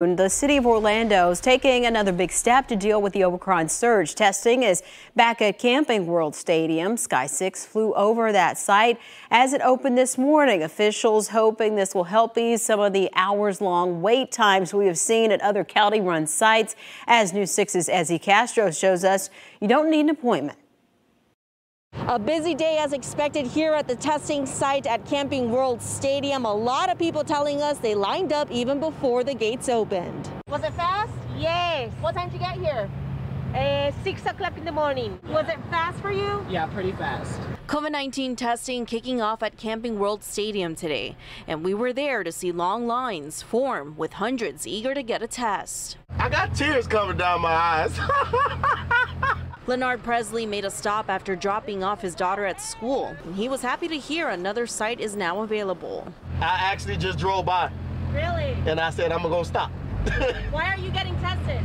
The city of Orlando is taking another big step to deal with the Omicron surge. Testing is back at Camping World Stadium. Sky 6 flew over that site as it opened this morning. Officials hoping this will help ease some of the hours long wait times we have seen at other county run sites. As News 6's Ezzy Castro shows us, you don't need an appointment. A busy day as expected here at the testing site at Camping World Stadium. A lot of people telling us they lined up even before the gates opened. Was it fast? Yes. What time did you get here? Uh, 6 o'clock in the morning. Was it fast for you? Yeah, pretty fast. COVID-19 testing kicking off at Camping World Stadium today, and we were there to see long lines form with hundreds eager to get a test. I got tears coming down my eyes. Leonard Presley made a stop after dropping off his daughter at school. He was happy to hear another site is now available. I actually just drove by. Really? And I said, I'm gonna stop. Why are you getting tested?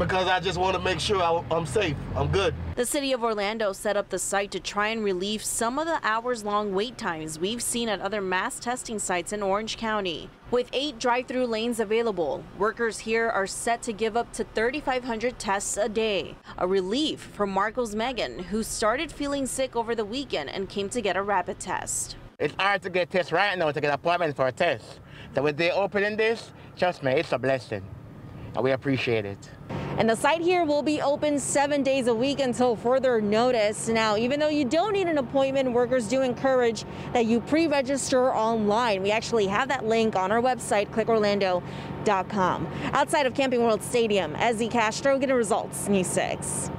Because I just want to make sure I, am safe. I'm good. The city of Orlando set up the site to try and relieve some of the hours long wait times we've seen at other mass testing sites in Orange County. With eight drive through lanes available, workers here are set to give up to 3,500 tests a day. A relief for Marcos Megan, who started feeling sick over the weekend and came to get a rapid test. It's hard to get tests right now to get appointment for a test. So with they opening this, trust me, it's a blessing. And we appreciate it. And the site here will be open seven days a week until further notice. Now, even though you don't need an appointment, workers do encourage that you pre-register online. We actually have that link on our website, clickorlando.com. Outside of Camping World Stadium, Ezzy Castro getting results, News 6.